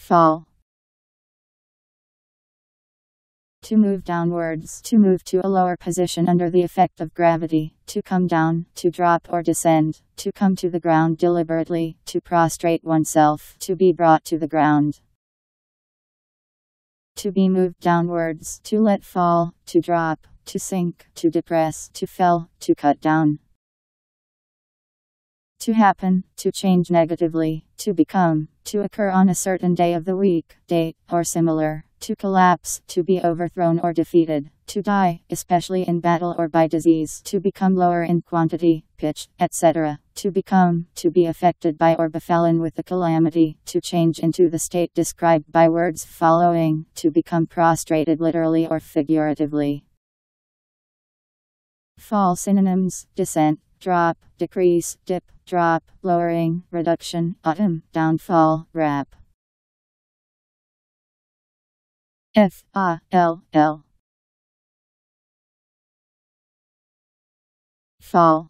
Fall. To move downwards, to move to a lower position under the effect of gravity, to come down, to drop or descend, to come to the ground deliberately, to prostrate oneself, to be brought to the ground. To be moved downwards, to let fall, to drop, to sink, to depress, to fell, to cut down. To happen, to change negatively, to become, to occur on a certain day of the week, date, or similar, to collapse, to be overthrown or defeated, to die, especially in battle or by disease, to become lower in quantity, pitch, etc., to become, to be affected by or befallen with a calamity, to change into the state described by words following, to become prostrated literally or figuratively. Fall synonyms, descent, drop, decrease, dip, drop, lowering, reduction, autumn, downfall, rap. F A L L Fall